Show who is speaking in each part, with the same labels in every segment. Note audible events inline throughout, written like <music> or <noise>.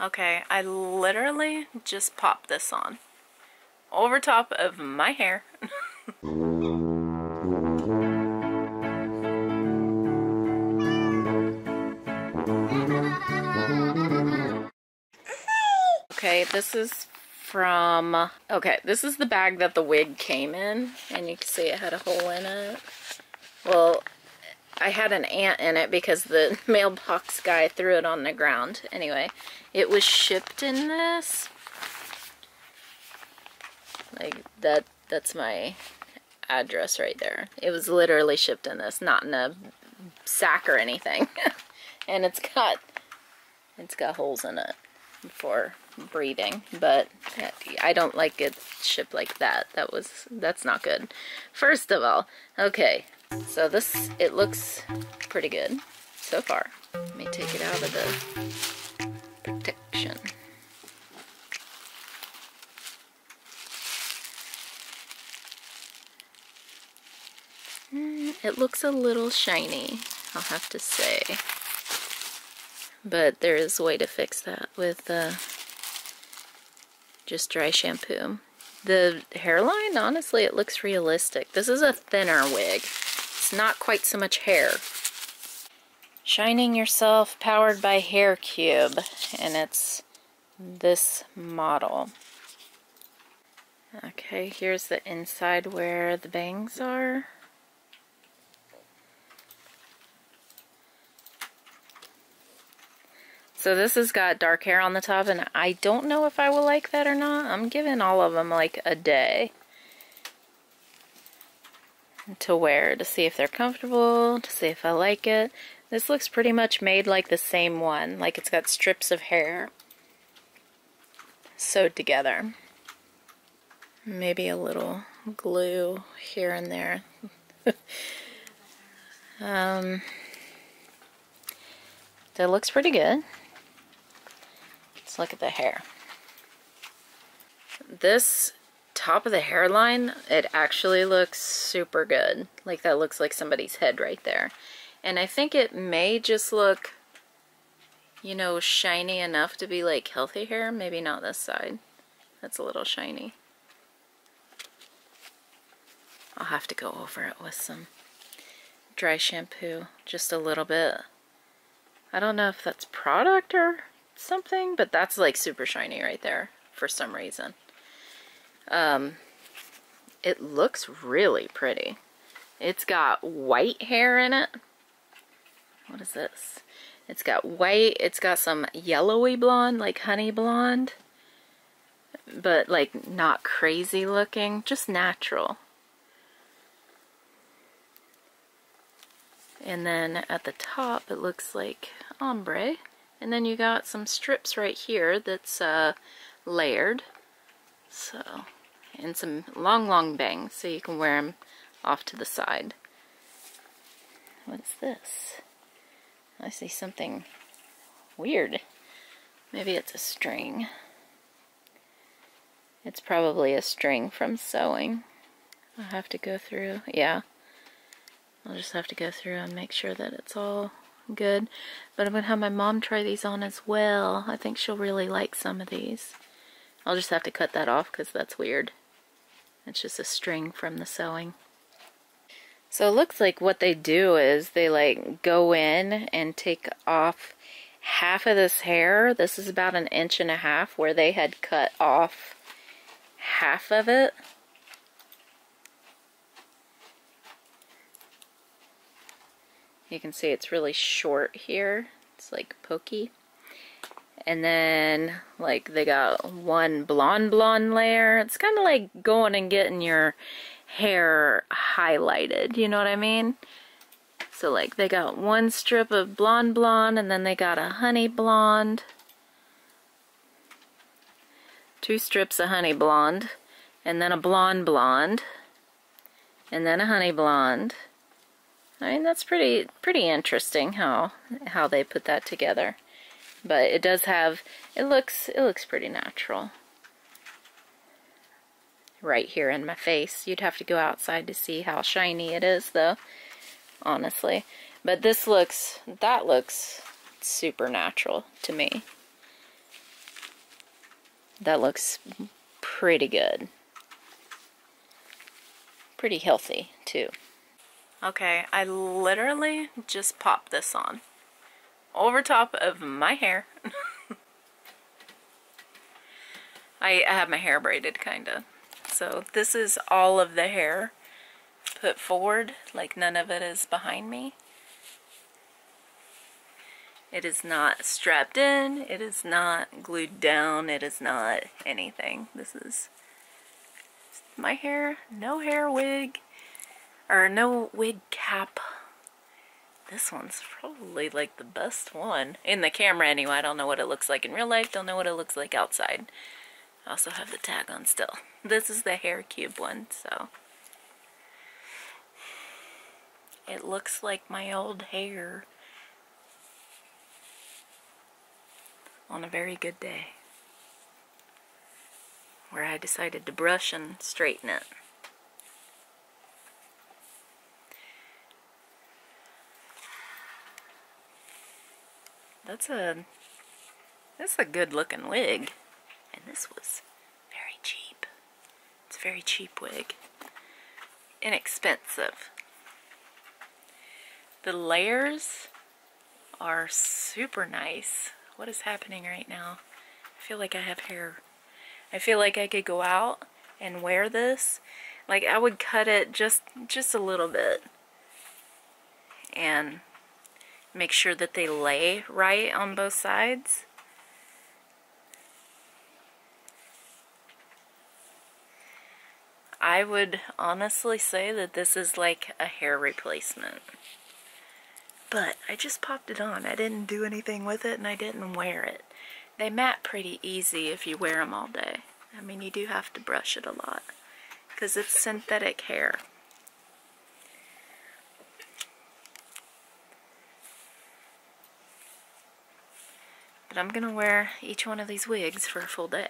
Speaker 1: Okay, I literally just popped this on. Over top of my hair. okay, this is from, okay, this is the bag that the wig came in, and you can see it had a hole in it. Well, I had an ant in it because the <laughs> mailbox guy threw it on the ground. Anyway, it was shipped in this. Like, that. that's my address right there. It was literally shipped in this, not in a sack or anything. <laughs> and it's got, it's got holes in it for breathing, but I don't like it shipped like that. That was, that's not good. First of all, okay, so this, it looks pretty good so far. Let me take it out of the protection. Mm, it looks a little shiny, I'll have to say. But there is a way to fix that with uh, just dry shampoo. The hairline, honestly, it looks realistic. This is a thinner wig. It's not quite so much hair. Shining Yourself powered by Hair Cube, and it's this model. Okay, here's the inside where the bangs are. So this has got dark hair on the top, and I don't know if I will like that or not. I'm giving all of them like a day to wear to see if they're comfortable, to see if I like it. This looks pretty much made like the same one, like it's got strips of hair sewed together. Maybe a little glue here and there. <laughs> um, that looks pretty good Let's look at the hair. This top of the hairline, it actually looks super good. Like that looks like somebody's head right there. And I think it may just look, you know, shiny enough to be like healthy hair. Maybe not this side. That's a little shiny. I'll have to go over it with some dry shampoo, just a little bit. I don't know if that's product or something, but that's like super shiny right there for some reason. Um, it looks really pretty. It's got white hair in it. What is this? It's got white, it's got some yellowy blonde, like honey blonde, but like not crazy looking, just natural. And then at the top it looks like ombre. And then you got some strips right here that's uh, layered. So, and some long, long bangs so you can wear them off to the side. What's this? I see something weird. Maybe it's a string. It's probably a string from sewing. I'll have to go through, yeah. I'll just have to go through and make sure that it's all good. But I'm going to have my mom try these on as well. I think she'll really like some of these. I'll just have to cut that off because that's weird. It's just a string from the sewing. So it looks like what they do is they like go in and take off half of this hair. This is about an inch and a half where they had cut off half of it. You can see it's really short here. It's like pokey. And then, like, they got one blonde blonde layer. It's kind of like going and getting your hair highlighted, you know what I mean? So, like, they got one strip of blonde blonde, and then they got a honey blonde. Two strips of honey blonde, and then a blonde blonde, and then a honey blonde, I mean, that's pretty pretty interesting how how they put that together. But it does have it looks it looks pretty natural. Right here in my face. You'd have to go outside to see how shiny it is though, honestly. But this looks that looks super natural to me. that looks pretty good. Pretty healthy, too. Okay, I literally just popped this on. Over top of my hair. <laughs> I, have my hair braided, kinda. So this is all of the hair put forward, like none of it is behind me. It is not strapped in, it is not glued down, it is not anything. This is my hair, no hair wig, or no wig cap. This one's probably like the best one. In the camera anyway, I don't know what it looks like in real life, don't know what it looks like outside. I also have the tag on still. <laughs> This is the hair cube one, so. It looks like my old hair. on a very good day where I decided to brush and straighten it. That's a that's a good looking wig and this was very cheap. It's a very cheap wig. Inexpensive. The layers are super nice what is happening right now? I feel like I have hair. I feel like I could go out and wear this. Like I would cut it just just a little bit and make sure that they lay right on both sides. I would honestly say that this is like a hair replacement. But I just popped it on. I didn't do anything with it and I didn't wear it. They mat pretty easy if you wear them all day. I mean, you do have to brush it a lot because it's synthetic hair. I'm going to wear each one of these wigs for a full day.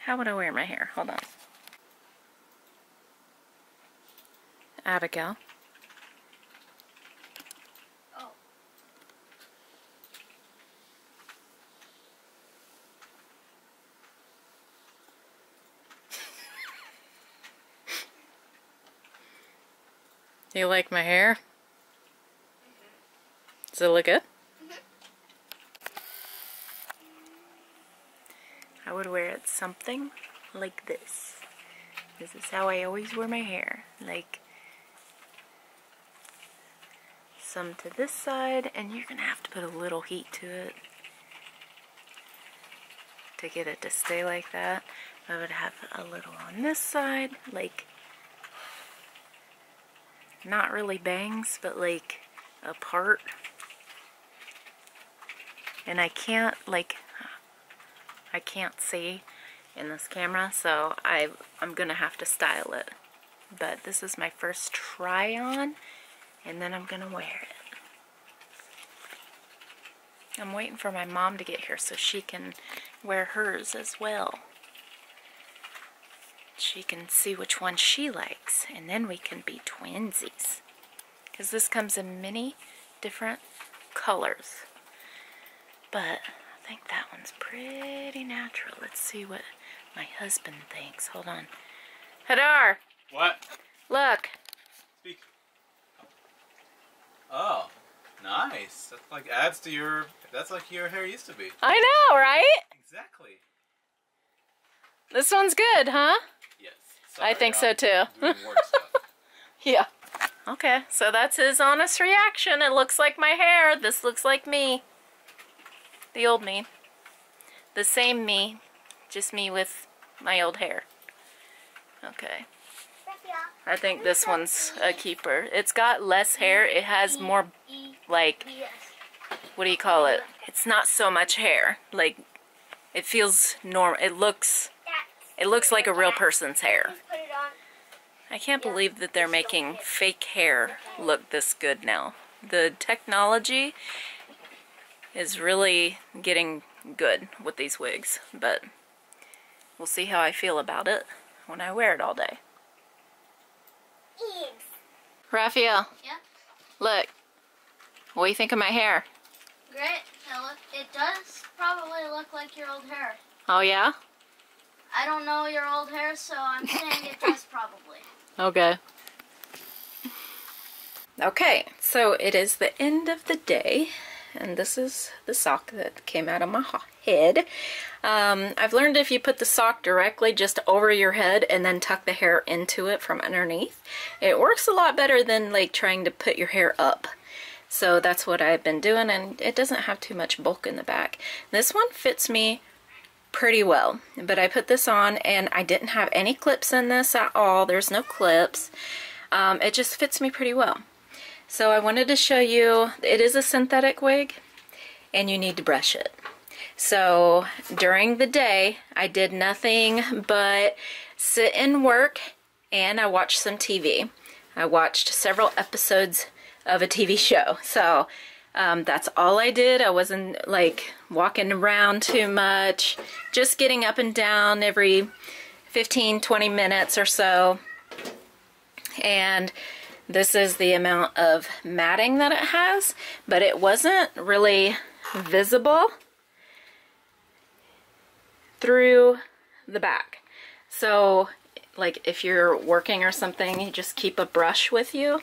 Speaker 1: How would I wear my hair? Hold on. Abigail. You like my hair? Does it look good? I would wear it something like this. This is how I always wear my hair. Like some to this side and you're gonna have to put a little heat to it to get it to stay like that. I would have a little on this side, like not really bangs, but like a part. And I can't like I can't see in this camera, so I I'm gonna have to style it. But this is my first try on and then I'm gonna wear it. I'm waiting for my mom to get here so she can wear hers as well. She can see which one she likes, and then we can be twinsies. Because this comes in many different colors. But I think that one's pretty natural. Let's see what my husband thinks. Hold on. Hadar!
Speaker 2: What?
Speaker 1: Look, Speak.
Speaker 2: Oh, nice. that's like adds to your. That's like your hair used to be.
Speaker 1: I know, right?
Speaker 2: Exactly.
Speaker 1: This one's good, huh?
Speaker 2: Yes.
Speaker 1: I think so too. <laughs> yeah. Okay, so that's his honest reaction. It looks like my hair. This looks like me. The old me. The same me, just me with my old hair. Okay. I think this one's a keeper. It's got less hair. It has more, like, what do you call it? It's not so much hair. Like, it feels normal. It looks, it looks like a real person's hair. I can't believe that they're making fake hair look this good now. The technology is really getting good with these wigs, but we'll see how I feel about it when I wear it all day.
Speaker 3: Rafael.
Speaker 1: Look. What do you think of my hair?
Speaker 3: Great. It, look, it does probably look like your old hair.
Speaker 1: Oh yeah?
Speaker 3: I don't know your old hair, so I'm saying it does <laughs> probably.
Speaker 1: Okay. Okay, so it is the end of the day, and this is the sock that came out of my head. Um, I've learned if you put the sock directly just over your head and then tuck the hair into it from underneath, it works a lot better than like trying to put your hair up. So that's what I've been doing, and it doesn't have too much bulk in the back. This one fits me pretty well, but I put this on and I didn't have any clips in this at all. There's no clips. Um, it just fits me pretty well. So I wanted to show you, it is a synthetic wig and you need to brush it. So during the day, I did nothing but sit and work and I watched some TV. I watched several episodes of a TV <laughs> show. So um, that's all I did. I wasn't like walking around too much, just getting up and down every 15, 20 minutes or so. And this is the amount of matting that it has, but it wasn't really visible through the back. So like if you're working or something, you just keep a brush with you.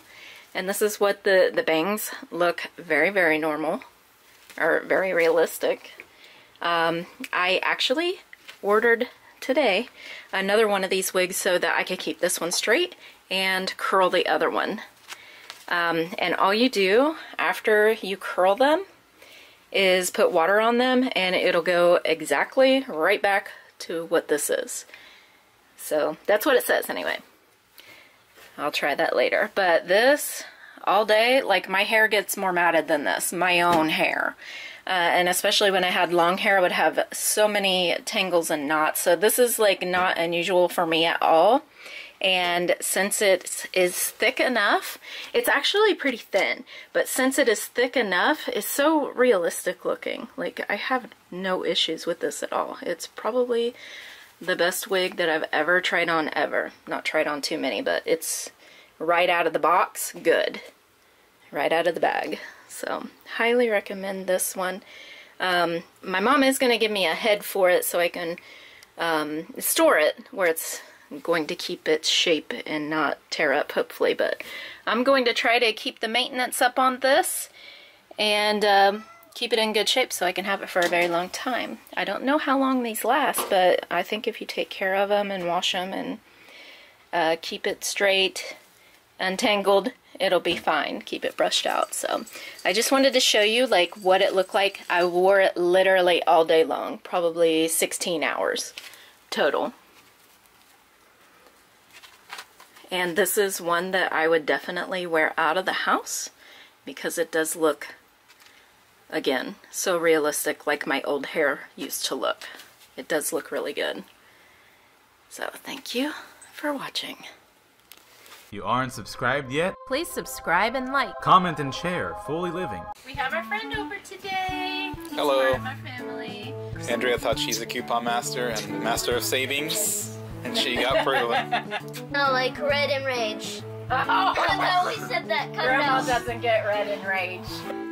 Speaker 1: And this is what the, the bangs look very, very normal or very realistic. Um, I actually ordered today another one of these wigs so that I could keep this one straight and curl the other one. Um, and all you do after you curl them is put water on them and it'll go exactly right back to what this is. So that's what it says anyway. I'll try that later. But this, all day, like my hair gets more matted than this, my own hair. Uh, and especially when I had long hair, I would have so many tangles and knots. So this is like not unusual for me at all and since it is thick enough, it's actually pretty thin, but since it is thick enough, it's so realistic looking. Like, I have no issues with this at all. It's probably the best wig that I've ever tried on ever. Not tried on too many, but it's right out of the box, good. Right out of the bag. So, highly recommend this one. Um, my mom is going to give me a head for it so I can um, store it where it's going to keep its shape and not tear up hopefully but I'm going to try to keep the maintenance up on this and um, keep it in good shape so I can have it for a very long time. I don't know how long these last but I think if you take care of them and wash them and uh, keep it straight untangled it'll be fine. Keep it brushed out. So I just wanted to show you like what it looked like. I wore it literally all day long probably 16 hours total. And this is one that I would definitely wear out of the house because it does look, again, so realistic like my old hair used to look. It does look really good. So thank you for watching.
Speaker 2: You aren't subscribed yet?
Speaker 1: Please subscribe and like.
Speaker 2: Comment and share. Fooly Living.
Speaker 1: We have our friend over today. He's
Speaker 4: Hello.
Speaker 1: part of my family.
Speaker 4: Andrea thought she's a coupon master and master of savings, and she got <laughs> Perla.
Speaker 3: No, like red and rage.
Speaker 1: Oh,
Speaker 3: I always said that.
Speaker 1: Grandma
Speaker 3: out.
Speaker 1: doesn't get red and rage.